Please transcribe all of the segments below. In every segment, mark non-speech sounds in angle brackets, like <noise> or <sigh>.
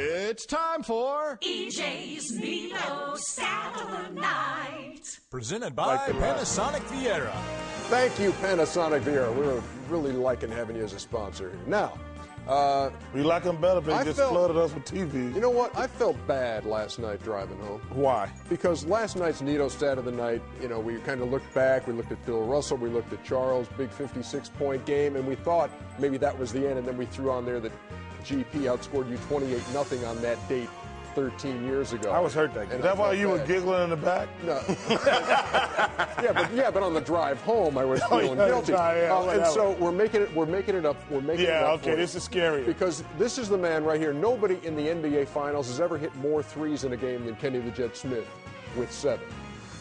It's time for EJ's Neato Saturday Night. presented by Panasonic Viera. Thank you, Panasonic Viera. We're really liking having you as a sponsor here. Now, uh, We like them better, but I they just felt- flooded us with TV. you know what? I felt bad last night driving home. Why? Because last night's Neato stat of the night, you know, we kind of looked back. We looked at Bill Russell. We looked at Charles, big 56 point game, and we thought maybe that was the end. And then we threw on there that GP outscored you 28 0 on that date 13 years ago. I was hurt that game. And Is that why you were giggling in the back? No. <laughs> yeah, but yeah, but on the drive home, I was Oh, feeling yeah, guilty. yeah, yeah, Uh, and so we're making it. We're making it up. We're making it up. Yeah, okay, this is scary. because this is the man right here. Nobody in the NBA Finals has ever hit more threes in a game than Kenny the Jet Smith, with seven.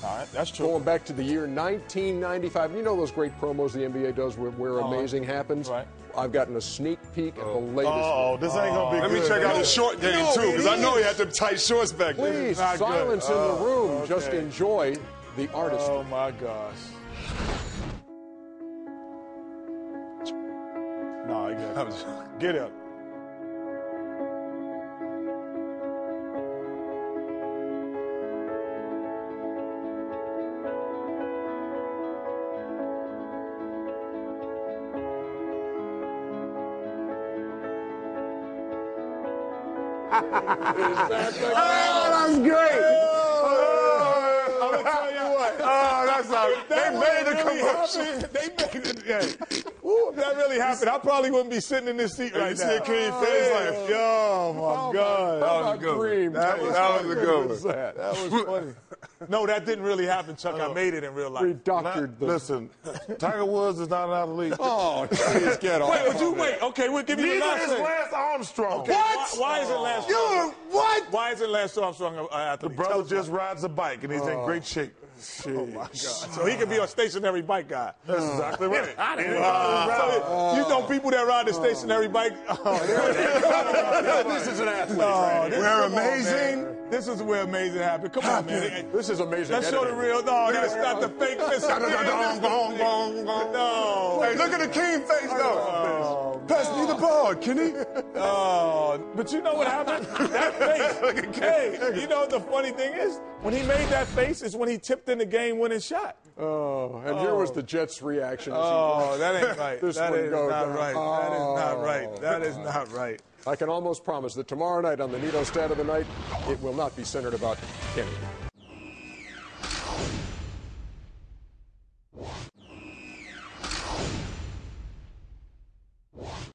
All right, that's true. Going back to the year 1995, you know those great promos the NBA does where, where amazing happens. Right. I've gotten a sneak peek at the oh. latest. Oh, this ain't gonna be Let good. me check out No, his short game no, too, because I know he had them tight shorts back then. Please, not good. silence in the Oh, room. Just enjoy the artistry. Oh my gosh. No, I got it. Get up. <laughs> Oh, that's great. I'm gonna tell you what. Oh, that's how That they made the really commercial. happened. <laughs> They made it. Yeah. Ooh, if that really happened, I probably wouldn't be sitting in this seat you right see now. a Kenny face like, yo, my oh, How God. about- how about a good one. Dream? That Tell was- us that was a good good was one. that? That was funny. <laughs> No, that didn't really happen, Chuck. I made it in real life. We doctored the. Listen, Tiger Woods is not an athlete. Oh, please get off. Wait, would you wait? Okay, we'll give you the Neither last is. Lance Armstrong. Okay, Why, why isn't Lance? You what? Why isn't Lance Armstrong an athlete? The brother Tell us just rides a bike and he's in oh. great shape. Oh my God. So he could be a stationary bike guy. That's exactly right. So oh. you know people that ride the stationary bike. Oh, <laughs> this is an athlete. oh, this- We're on, amazing. This is where amazing happened. Come on, man. This is amazing. Let's show the real. No, that's not the fake. Listen, Gong, gong, gong, gong. No. Hey, look at the king face though. Oh, Pass ball, Kenny. Oh, but you know what happened? That face. <laughs> hey, you know what the funny thing is? When he made that face is when he tipped in the game-winning shot. Oh, and here was the oh. Jets' reaction. Oh, that ain't <laughs> right. This That is go not down. right. That is not Oh. right. That is not right. I can almost promise that tomorrow night on the Neato Stat of the Night, it will not be centered about Kenny.